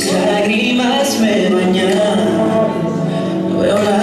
Mis lágrimas me bañan, no veo la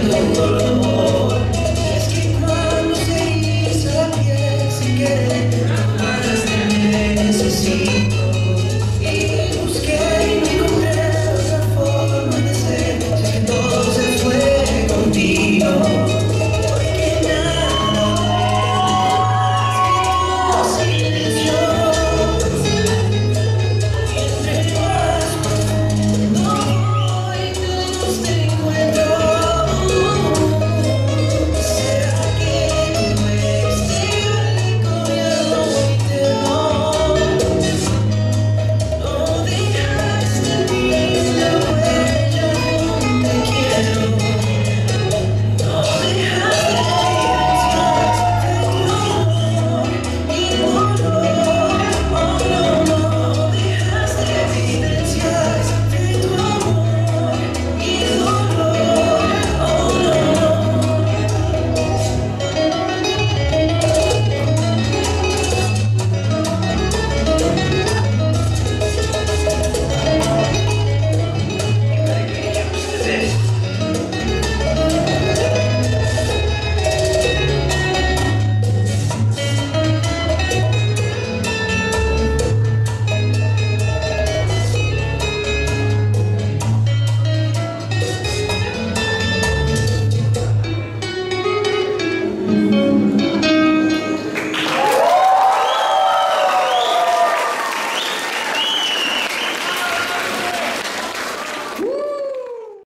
Thank.